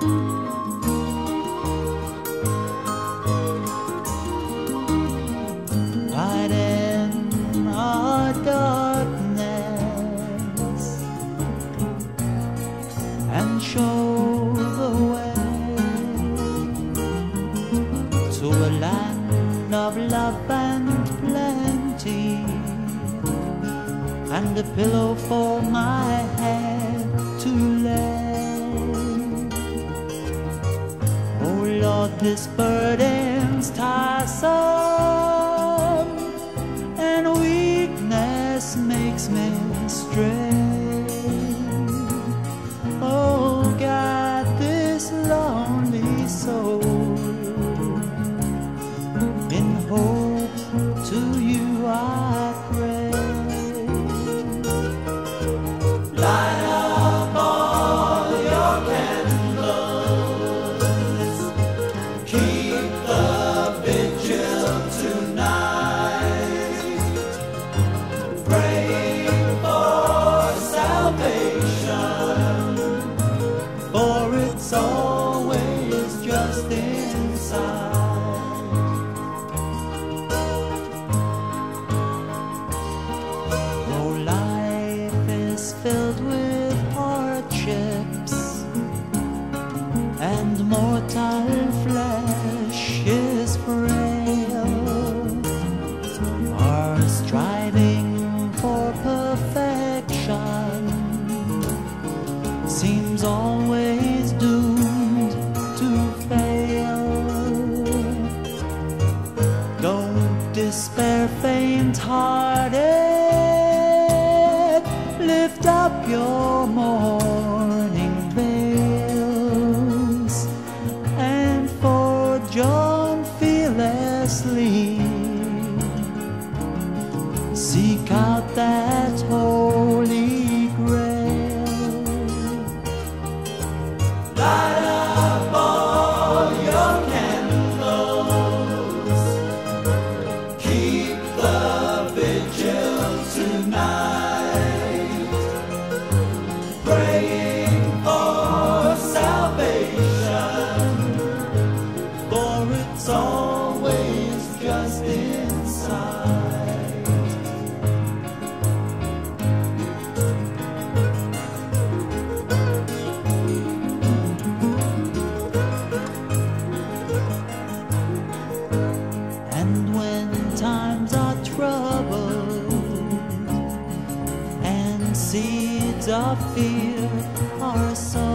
Right our darkness and show the way to a land of love and plenty and a pillow for my head to lay. Lord, this burden's tiresome and weakness makes me stray. And mortal flesh is frail, our striving for perfection seems always doomed to fail. Don't despair, faint hearted. Lift up your of fear are sown,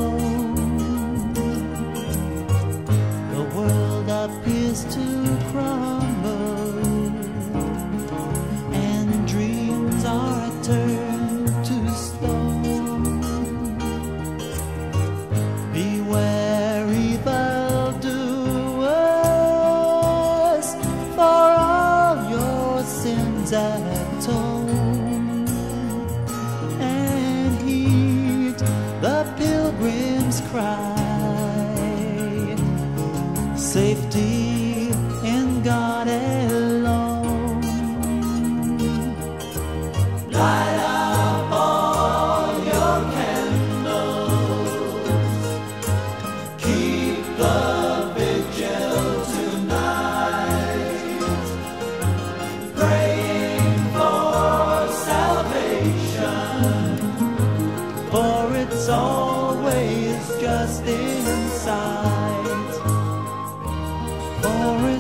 Safety in God alone. Light up all your candles. Keep the vigil tonight. Praying for salvation. For it's always just inside or